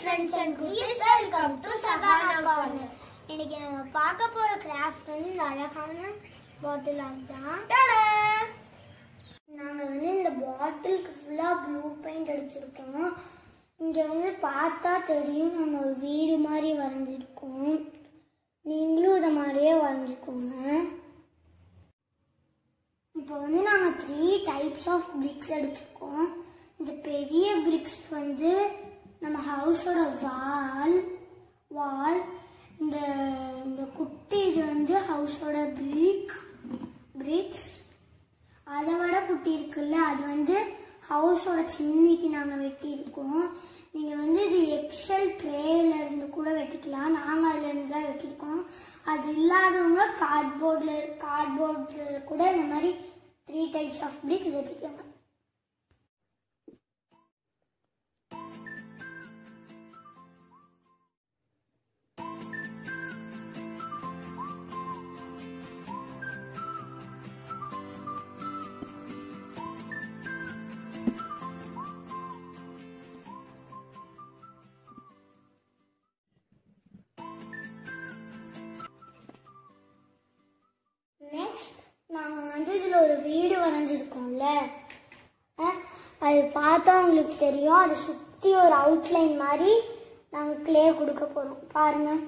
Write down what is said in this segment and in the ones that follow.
Friends and குட்டீஸ் welcome to Sahana corner இன்னைக்கு நம்ம பார்க்க போற கிராஃப்ட் வந்து இந்த அழகான பாட்டில் ஆர்ட் தான் நாங்க வந்து இந்த பாட்டிலுக்கு ஃபுல்லா ப்ளூ பெயிண்ட் அடிச்சிருக்கோம். இங்க வந்து பார்த்தா தெரியும் நம்ம ஒரு வீடு மாதிரி வரைஞ்சிருக்கோம். நீங்களும் இதை மாதிரியே வரைஞ்சிக்கோங்க. இப்போ வந்து நாங்கள் த்ரீ டைப்ஸ் ஆஃப் பிரிக்ஸ் எடுத்துருக்கோம் இந்த பெரிய பிரிக்ஸ் வந்து நம்ம ஹவுஸோட வால் வால் இந்த இந்த குட்டி இது வந்து ஹவுஸோட பிரீக் பிரிக்ஸ் அதை விட குட்டி இருக்குல்ல அது வந்து ஹவுஸோட சின்னிக்கு நாங்கள் வெட்டியிருக்கோம். நீங்கள் வந்து இது எக்ஸல் ட்ரேல இருந்து கூட வெட்டிக்கலாம். நாங்கள் அதுலேருந்து தான் வெட்டியிருக்கோம். அது இல்லாதவங்க கார்ட்போர்டில் கார்ட்போர்டில் கூட இந்த மாதிரி த்ரீ டைப்ஸ் ஆஃப் பிரிக்ஸ் வெட்டிக்கலாம் ஒரு வீடு வரைஞ்சிருக்கும்ல? அது பார்த்தா உங்களுக்கு தெரியும். அதை சுற்றி ஒரு அவுட்லைன் மாதிரி நாங்கள் கிளே கொடுக்க போகிறோம் பாருங்கள்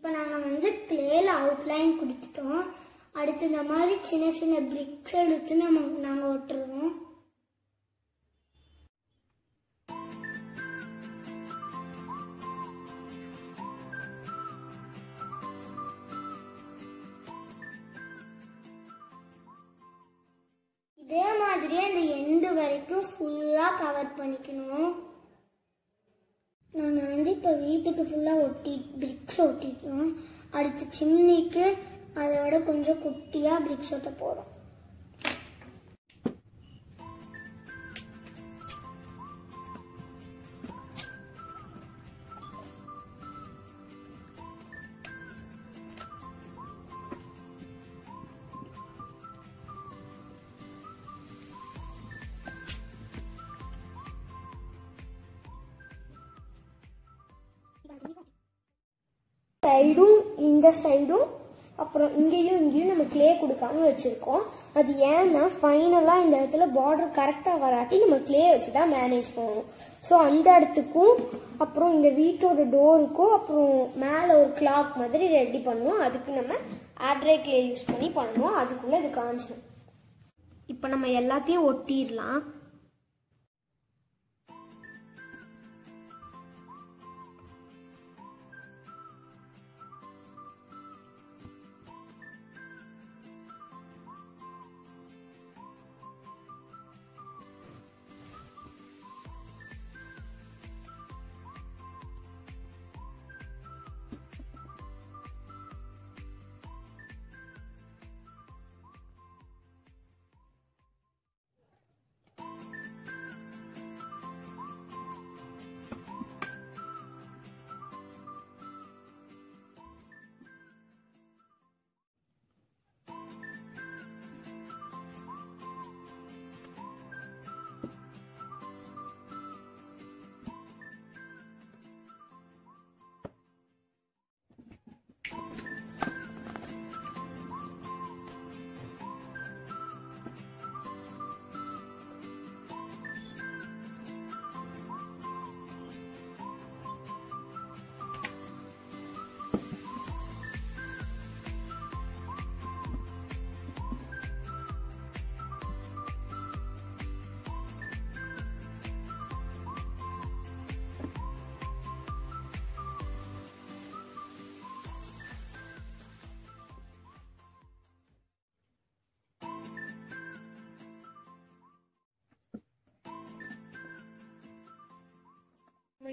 இப்போ நாங்கள் வந்து க்ளேல அவுட்லைன் கொடுத்துட்டோம். அடுத்து இந்த மாதிரி சின்ன சின்ன பிரிக்ஸ் எடுத்து நம்ம நாங்கள் ஒட்டுருவோம் இதே மாதிரியே இந்த எண்டு வரைக்கும் ஃபுல்லாக கவர் பண்ணிக்கணும். இப்போ வீட்டுக்கு ஃபுல்லாக ஒட்டி பிரிக்ஸ் ஒட்டிட்டோம். அடுத்து சிம்னிக்கு அதோட கொஞ்சம் குட்டியாக பிரிக்ஸ் ஒட்ட போகிறோம் சைடும் இந்த சைடும் அப்புறம் இங்கேயும் இங்கேயும் நம்ம க்ளே கொடுக்காம வச்சுருக்கோம். அது ஏன்னா ஃபைனலாக இந்த இடத்துல பார்டர் கரெக்டாக வராட்டி நம்ம க்ளே வச்சு தான் மேனேஜ் பண்ணணும். ஸோ அந்த இடத்துக்கும் அப்புறம் இந்த வீட்டோட டோருக்கும் அப்புறம் மேலே ஒரு கிளாக் மாதிரி ரெடி பண்ணுவோம் அதுக்கு நம்ம ஆட்ரை க்ளே யூஸ் பண்ணி பண்ணுவோம் அதுக்குள்ளே இது காஞ்சிடும் இப்போ நம்ம எல்லாத்தையும் ஒட்டிடலாம்.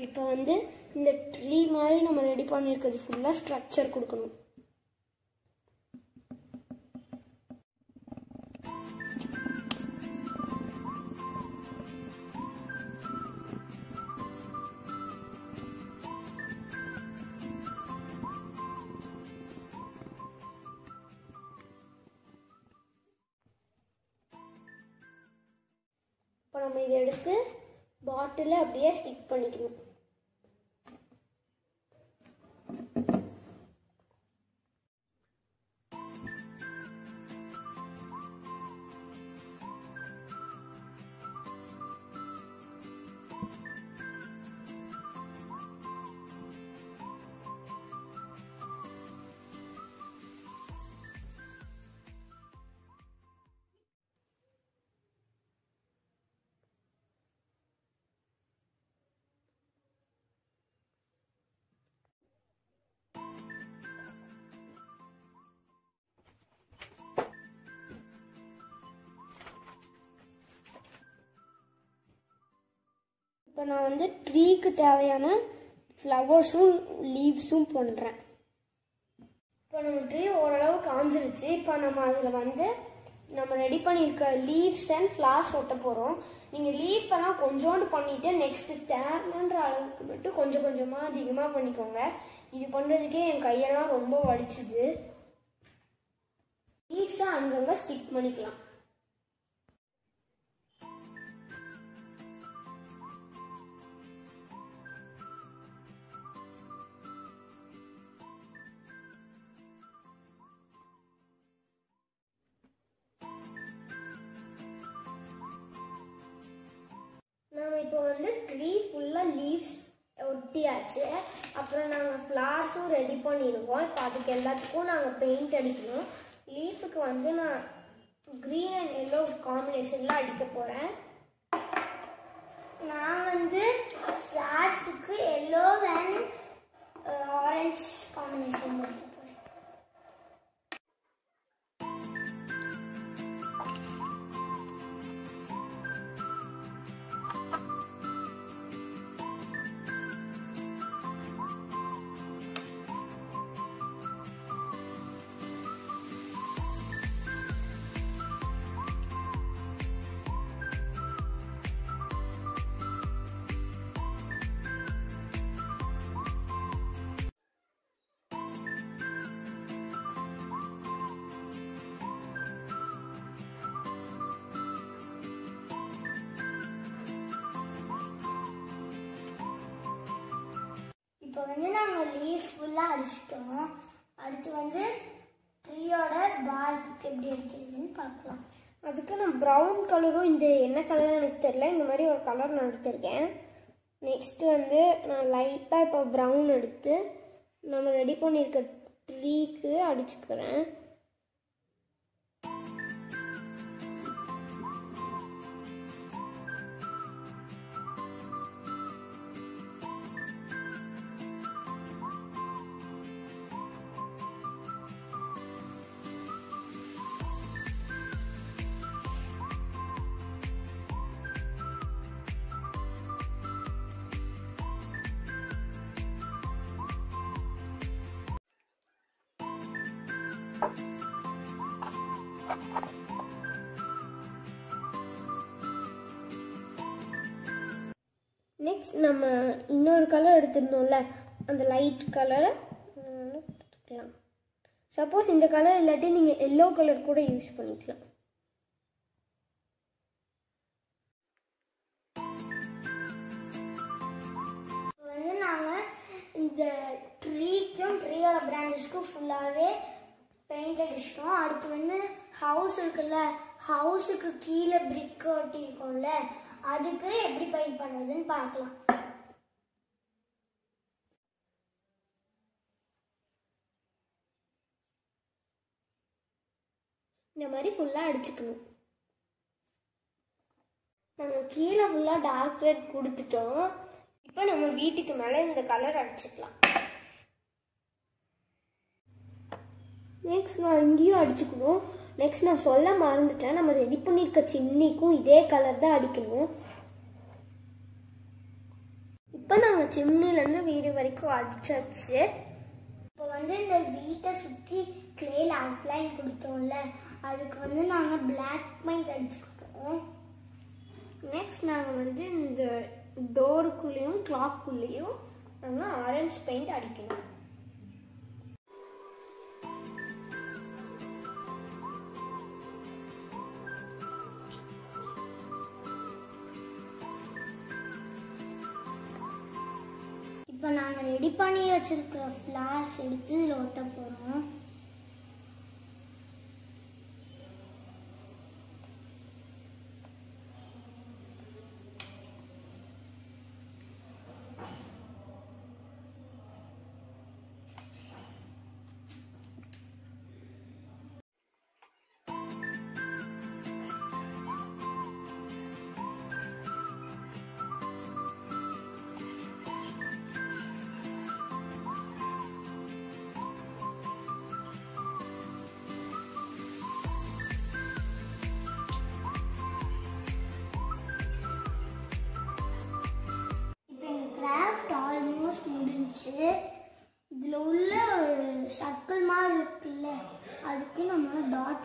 இப்போ வந்து இந்த ட்ரீ மாதிரி நம்ம ரெடி பண்ணியிருக்கிறது ஃபுல்லாக ஸ்ட்ரக்சர் கொடுக்கணும். இப்போ நம்ம இதை எடுத்து பாட்டிலில் அப்படியே ஸ்டிக் பண்ணிக்கணும். இப்போ நான் வந்து ட்ரீக்கு தேவையான ஃப்ளவர்ஸும் லீவ்ஸும் பண்ணுறேன் இப்போ நம்ம ட்ரீ ஓரளவு காஞ்சிருச்சு. இப்போ நம்ம அதில் வந்து நம்ம ரெடி பண்ணியிருக்க லீவ்ஸ் அண்ட் ஃப்ளார்ஸ் ஒட்ட போகிறோம் நீங்கள் லீஃப் எல்லாம் கொஞ்சோண்டு பண்ணிவிட்டு நெக்ஸ்ட்டு தேவைன்ற அளவுக்கு மட்டும் கொஞ்சம் கொஞ்சமாக அதிகமாக பண்ணிக்கோங்க. இது பண்ணுறதுக்கே என் கையெல்லாம் ரொம்ப வலிச்சுது. லீவ்ஸாக அங்கங்கே ஸ்டிக் பண்ணிக்கலாம். இப்போ வந்து ட்ரீ ஃபுல்லாக லீவ்ஸ் ஒட்டியாச்சு. அப்புறம் நாங்கள் ஃப்ளார்ஸும் ரெடி பண்ணிடுவோம் இப்போ அதுக்கு எல்லாத்துக்கும் நாங்கள் பெயிண்ட் அடிக்கணும். லீஃபுக்கு வந்து நான் க்ரீன் அண்ட் எல்லோ காம்பினேஷனில் அடிக்க போகிறேன் நான் வந்து ஃப்ளார்ஸுக்கு எல்லோ அண்ட் ஆரஞ்ச் காம்பினேஷன் கொடுக்க இப்போ வந்து நாங்கள் லீஃப் ஃபுல்லாக அடிச்சிட்டோம். அடுத்து வந்து ட்ரீயோட பார்க்கு எப்படி அடிக்கிறதுன்னு பார்க்கலாம். அதுக்கு நான் ப்ரௌன் கலரும் இந்த என்ன கலர் எனக்கு தெரில இந்த மாதிரி ஒரு கலர் நான் எடுத்திருக்கேன். நெக்ஸ்ட்டு வந்து நான் லைட்டாக இப்போ ப்ரௌன் எடுத்து நம்ம ரெடி பண்ணியிருக்க ட்ரீக்கு அடிச்சுக்கிறேன். நெக்ஸ்ட் நம்ம இன்னொரு கலர் எடுத்துருந்தோம்ல அந்த லைட் கலரை எடுத்துக்கலாம். சப்போஸ் இந்த கலர் இல்லாட்டி நீங்கள் எல்லோ கலர் கூட யூஸ் பண்ணிக்கலாம். வந்து நாங்கள் இந்த ட்ரீக்கும் ட்ரீயோட பிரான்ச்சஸ்க்கும் ஃபுல்லாகவே பெயிண்ட் அடிச்சிட்டோம். அடுத்து வந்து ஹவுஸ் இருக்குல்ல ஹவுஸுக்கு கீழே பிரிக் ஒட்டியிருக்கோம்ல அதுக்கு எப்படி பெயிண்ட் பண்ணுறதுன்னு பார்க்கலாம். இந்த மாதிரி ஃபுல்லாக அடிச்சுக்கணும். நம்ம கீழே ஃபுல்லாக டார்க் ரெட் கொடுத்துட்டோம். இப்போ நம்ம வீட்டுக்கு மேலே இந்த கலர் அடிச்சுக்கலாம். நெக்ஸ்ட் நான் இங்கேயும் அடிச்சுக்குவோம் நெக்ஸ்ட் நான் சொல்ல மறந்துட்டேன். நம்ம ரெடி பண்ணியிருக்க சிம்னிக்கும் இதே கலர் தான் அடிக்கணும். இப்போ நாங்கள் சிம்னிலேருந்து வீடு வரைக்கும் அடிச்சாச்சு. இப்போ வந்து இந்த வீட்டை சுற்றி கிளேல அவுட்லைன் கொடுத்தோம்ல அதுக்கு வந்து நாங்கள் பிளாக் பெயிண்ட் அடிச்சுக்கிட்டோம் நெக்ஸ்ட் நாங்கள் வந்து இந்த டோருக்குள்ளேயும் கிளாக்குள்ளேயும் நாங்கள் ஆரஞ்சு பெயிண்ட் அடிக்கணும். இப்போ நாங்கள் ரெடி பண்ணி வச்சிருக்கிற ஃப்ளார்ஸ் எடுத்து இதில் ஒட்ட போகிறோம்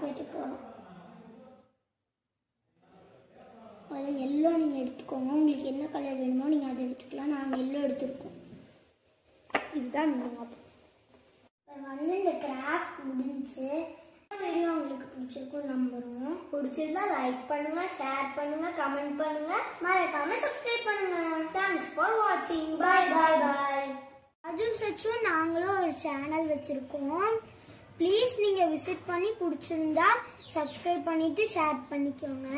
வச்சு டாட் அதில் எல்லோ நீங்கள் எடுத்துக்கோங்க. உங்களுக்கு என்ன கலர் வேணுமோ நீங்கள் அதை எடுத்துக்கலாம். நாங்கள் எல்லோ எடுத்துருக்கோம். இதுதான் நாங்கள் இப்போ வந்து இந்த கிராஃப்ட் முடிஞ்சு வீடியோ உங்களுக்கு பிடிச்சிருக்கும் நம்புகிறோம் பிடிச்சிருந்தா லைக் பண்ணுங்க ஷேர் பண்ணுங்க கமெண்ட் பண்ணுங்க. மறக்காம சப்ஸ்கிரைப் பண்ணுங்க. தேங்க்ஸ் ஃபார் வாட்சிங் பாய் பாய் பாய் அதுவும் சச்சும் நாங்களும் ஒரு சேனல் வச்சுருக்கோம். ப்ளீஸ் நீங்கள் விசிட் பண்ணி பிடிச்சிருந்தா சப்ஸ்கிரைப் பண்ணிவிட்டு ஷேர் பண்ணிக்கோங்க.